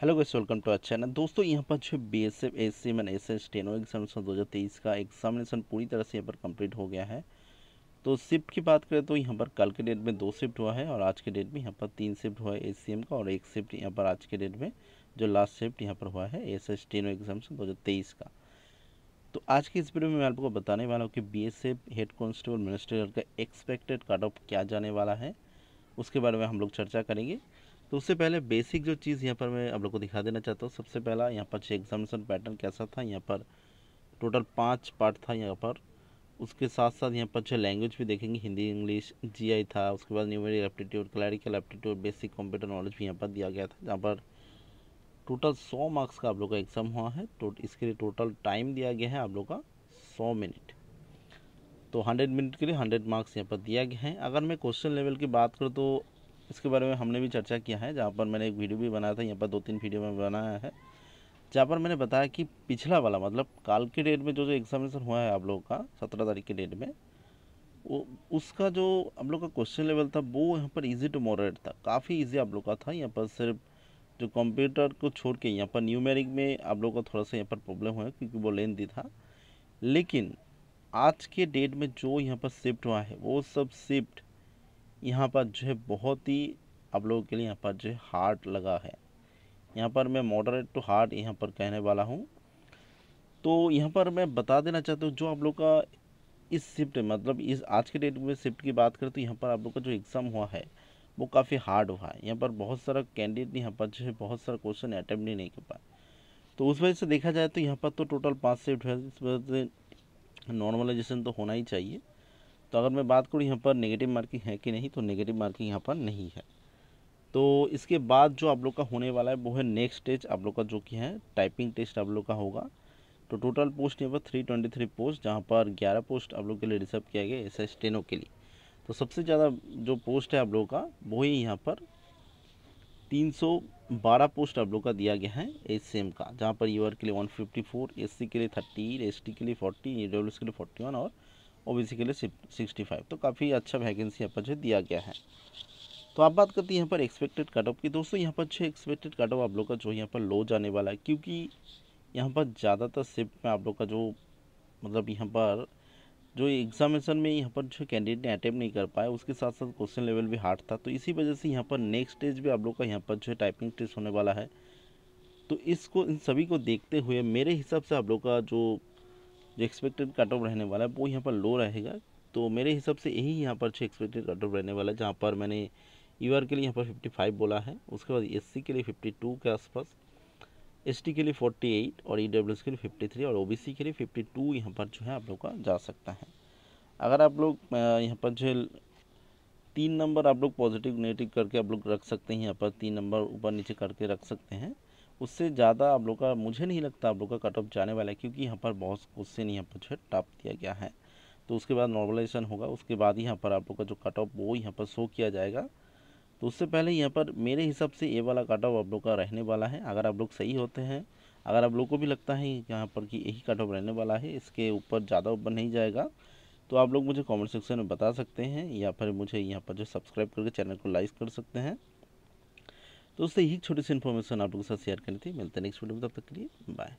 Hello guys welcome to अच्छा channel दोस्तों, यहाँ पर जो B S F S C N S S टेनो examination दो हज़ार तेईस का एग्जामिनेशन पूरी तरह से यहाँ पर कंप्लीट हो गया है। तो शिफ्ट की बात करें तो यहाँ पर कल के डेट में दो शिफ्ट हुआ है और आज के डेट में यहाँ पर तीन शिफ्ट हुआ है एस सी एम का और एक शिफ्ट यहाँ पर आज के डेट में जो लास्ट शिफ्ट यहाँ पर हुआ है एस एस टेनो एग्जामिनेशन दो हज़ार तेईस का। तो आज की इस वीडियो में मैं आपको बताने वाला हूँ कि B S F head constable minister का एक्सपेक्टेड कट ऑफ़ क्या जाने वाला है। उसके बारे में हम लोग चर्चा करेंगे। तो उससे पहले बेसिक जो चीज़ यहाँ पर मैं आप लोग को दिखा देना चाहता हूँ। सबसे पहला यहाँ पर एग्जामिनेशन पैटर्न कैसा था, यहाँ पर टोटल पाँच पार्ट था यहाँ पर। उसके साथ साथ यहाँ पर जो लैंग्वेज भी देखेंगे, हिंदी, इंग्लिश जीआई था, उसके बाद numeric aptitude clerical aptitude basic computer knowledge भी यहाँ पर दिया गया था, जहाँ पर टोटल सौ मार्क्स का आप लोग का एग्ज़ाम हुआ है। तो इसके लिए टोटल टाइम दिया गया है आप लोग का सौ मिनट तो हंड्रेड मिनट के लिए हंड्रेड मार्क्स यहाँ पर दिया गया है। अगर मैं क्वेश्चन लेवल की बात करूँ तो इसके बारे में हमने भी चर्चा किया है, जहाँ पर मैंने एक वीडियो भी बनाया था, यहाँ पर दो तीन वीडियो में बनाया है। जहाँ पर मैंने बताया कि पिछला वाला मतलब काल के डेट में जो जो एग्जामिनेशन हुआ है आप लोगों का, सत्रह तारीख के डेट में, वो, उसका जो आप लोग का क्वेश्चन लेवल था, वो यहाँ पर इजी टू मॉडरेट था। काफ़ी इजी आप लोग का था, यहाँ पर सिर्फ़ जो कंप्यूटर को छोड़ के यहाँ पर न्यूमेरिक में आप लोग का थोड़ा सा यहाँ पर प्रॉब्लम हुआ क्योंकि वो लेंथी था। लेकिन आज के डेट में जो यहाँ पर शिफ्ट हुआ है, वो सब शिफ्ट यहाँ पर जो है बहुत ही आप लोगों के लिए यहाँ पर जो है हार्ड लगा है। यहाँ पर मैं मॉडरेट टू हार्ड यहाँ पर कहने वाला हूँ। तो यहाँ पर मैं बता देना चाहता हूँ, जो आप लोग का इस शिफ्ट मतलब इस आज के डेट में शिफ्ट की बात करें तो यहाँ पर आप लोग का जो एग्ज़ाम हुआ है, वो काफ़ी हार्ड हुआ है। यहाँ पर बहुत सारा कैंडिडेट यहाँ पर जो है बहुत सारा क्वेश्चन अटैम्प्ट नहीं कर पाए। तो उस वजह से देखा जाए तो यहाँ पर तो टोटल पाँच शिफ्ट है इस वजह से नॉर्मलाइजेशन तो होना ही चाहिए। तो अगर मैं बात करूँ यहाँ पर नेगेटिव मार्किंग है कि नहीं तो नेगेटिव मार्किंग यहाँ पर नहीं है। तो इसके बाद जो आप लोग का होने वाला है, वो है नेक्स्ट स्टेज आप लोग का जो कि है टाइपिंग टेस्ट आप लोग का होगा। तो टोटल पोस्ट यहाँ पर थ्री ट्वेंटी थ्री पोस्ट जहाँ पर ग्यारह पोस्ट आप लोग के लिए रिज़र्व किया गया एस एस टेनों के लिए। तो सबसे ज़्यादा जो पोस्ट है आप लोगों का, वो ही यहाँ पर तीन सौ बारह पोस्ट आप लोग का दिया गया है एस का, जहाँ पर यू के लिए one fifty four S C के लिए थर्टी एस टी के लिए फोर्टी ई के लिए फोर्टी वन और ओबीसी के लिए सिक्सटी फाइव तो काफ़ी अच्छा वैकेंसी यहाँ पर जो दिया गया है। तो आप बात करते हैं यहाँ पर एक्सपेक्टेड कट ऑफ़ की। दोस्तों, यहाँ पर जो एक्सपेक्टेड कट ऑफ़ आप लोग का जो यहाँ पर लो जाने वाला है, क्योंकि यहाँ पर ज़्यादातर शिफ्ट में आप लोग का जो मतलब यहाँ पर जो एग्जामिनेशन में यहाँ पर जो कैंडिडेट ने अटैम्प्ट नहीं कर पाया, उसके साथ साथ क्वेश्चन लेवल भी हार्ड था। तो इसी वजह से यहाँ पर नेक्स्ट स्टेज भी आप लोग का यहाँ पर जो है टाइपिंग टेस्ट होने वाला है। तो इसको, इन सभी को देखते हुए मेरे हिसाब से आप लोग का जो जो एक्सपेक्टेड कट ऑफ़ रहने वाला है, वो यहाँ पर लो रहेगा। तो मेरे हिसाब से यही यहाँ पर एक्सपेक्टेड कट ऑफ़ रहने वाला है, जहाँ पर मैंने यू के लिए यहाँ पर 55 बोला है। उसके बाद एससी के लिए 52 के आसपास एसटी के लिए 48 और ई e के लिए 53 और ओबीसी के लिए 52 यहाँ पर जो है आप लोग का जा सकता है। अगर आप लोग यहाँ पर जो तीन नंबर आप लोग पॉजिटिव नेगेटिव करके आप लोग रख सकते हैं, यहाँ पर तीन नंबर ऊपर नीचे करके रख सकते हैं। उससे ज़्यादा आप लोग का, मुझे नहीं लगता आप लोग का कट ऑफ़ जाने वाला है, क्योंकि यहाँ पर बहुत क्वेश्चन यहाँ पर जो टॉप दिया गया है। तो उसके बाद नॉर्मलाइजेशन होगा, उसके बाद यहाँ पर आप लोग का जो कट ऑफ़ वो यहाँ पर शो किया जाएगा। तो उससे पहले यहाँ पर मेरे हिसाब से ये वाला कट ऑफ़ आप लोग का रहने वाला है, अगर आप लोग सही होते हैं। अगर आप लोग को भी लगता है यहाँ पर कि यही कट ऑफ़ रहने वाला है, इसके ऊपर ज़्यादा ऊपर नहीं जाएगा तो आप लोग मुझे कमेंट सेक्शन में बता सकते हैं, या फिर मुझे यहाँ पर जो सब्सक्राइब करके चैनल को लाइक कर सकते हैं। तो उससे यही छोटी सी इन्फॉर्मेशन आप लोगों के साथ शेयर करनी थी। मिलते हैं नेक्स्ट वीडियो में, तब तक के लिए बाय